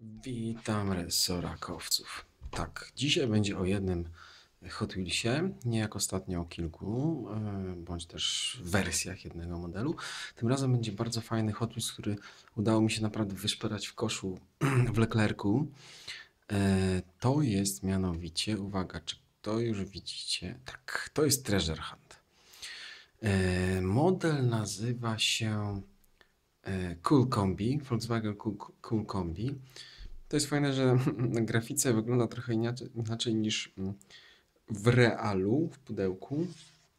Witam resorakowców. Tak, dzisiaj będzie o jednym Hot Wheelsie, nie jak ostatnio o kilku, e, bądź też wersjach jednego modelu. Tym razem będzie bardzo fajny Hot Wheels, który udało mi się naprawdę wyszperać w koszu w Leclercu. E, to jest mianowicie, uwaga, czy to już widzicie? Tak, to jest Treasure Hunt. E, model nazywa się Cool Combi, Volkswagen Cool, cool. To jest fajne, że na grafice wygląda trochę inaczej, niż mm, w realu, w pudełku,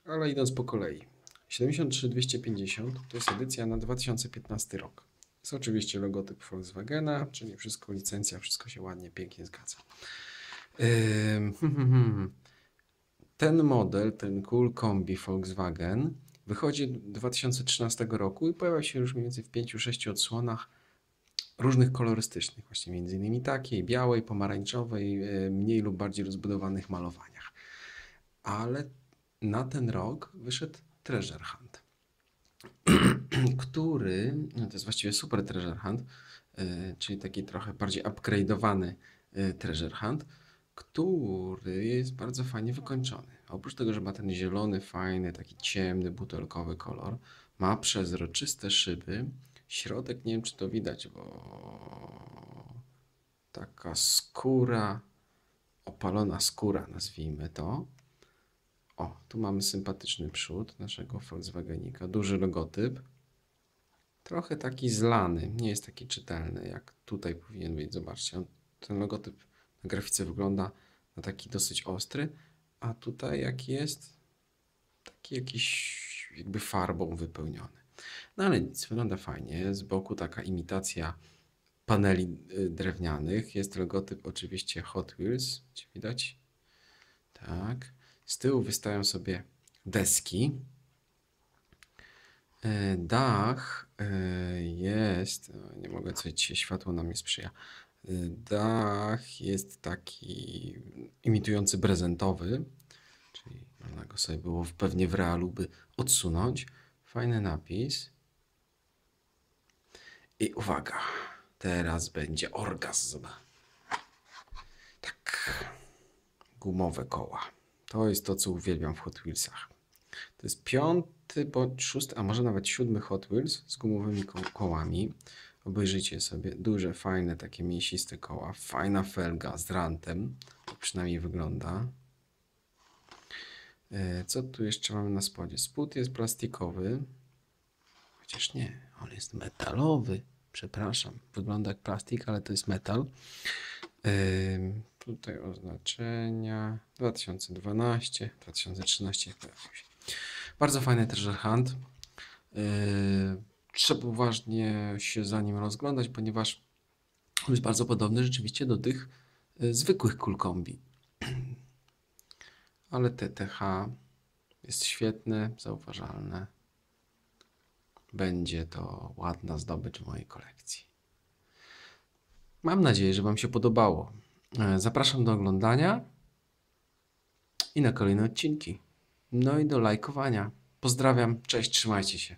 ale idąc po kolei. 73250 to jest edycja na 2015 rok. Jest oczywiście logotyp Volkswagena, czyli wszystko licencja, wszystko się ładnie, pięknie zgadza. Ten model, ten Cool Combi Volkswagen wychodzi 2013 roku i pojawia się już mniej więcej w 5-6 odsłonach różnych kolorystycznych, właśnie między innymi takiej białej, pomarańczowej, e, mniej lub bardziej rozbudowanych malowaniach. Ale na ten rok wyszedł Treasure Hunt, który, no to jest właściwie super Treasure Hunt, e, czyli taki trochę bardziej upgrade'owany e, Treasure Hunt, który jest bardzo fajnie wykończony. Oprócz tego, że ma ten zielony, fajny, taki ciemny, butelkowy kolor, ma przezroczyste szyby, Środek, nie wiem czy to widać, bo taka skóra, opalona skóra, nazwijmy to. O, tu mamy sympatyczny przód naszego Volkswagenika, duży logotyp. Trochę taki zlany, nie jest taki czytelny, jak tutaj powinien być. Zobaczcie, ten logotyp na grafice wygląda na taki dosyć ostry, a tutaj jaki jest? Taki jakiś jakby farbą wypełniony. No ale nic, wygląda fajnie. Z boku taka imitacja paneli y, drewnianych. Jest logotyp oczywiście Hot Wheels. Czy widać? Tak. Z tyłu wystają sobie deski. E, dach e, jest, nie mogę coś światło nam nie sprzyja. Dach jest taki imitujący prezentowy, czyli można go sobie było pewnie w realu by odsunąć. Fajny napis. I uwaga, teraz będzie orgazm. Tak, gumowe koła. To jest to, co uwielbiam w Hot Wheelsach. To jest piąty bądź szósty, a może nawet siódmy Hot Wheels z gumowymi ko kołami. Obejrzyjcie sobie, duże, fajne, takie mięsiste koła. Fajna felga z rantem. Przynajmniej wygląda. E, co tu jeszcze mamy na spodzie? Spód jest plastikowy. Chociaż nie, on jest metalowy. Przepraszam, wygląda jak plastik, ale to jest metal. Yy, tutaj oznaczenia 2012, 2013 pojawił się. Bardzo fajny treasure hunt. Yy, trzeba uważnie się za nim rozglądać, ponieważ on jest bardzo podobny rzeczywiście do tych yy, zwykłych kulkombi. Ale TTH jest świetne, zauważalne będzie to ładna zdobycz w mojej kolekcji. Mam nadzieję, że Wam się podobało. E, zapraszam do oglądania i na kolejne odcinki. No i do lajkowania. Pozdrawiam, cześć, trzymajcie się.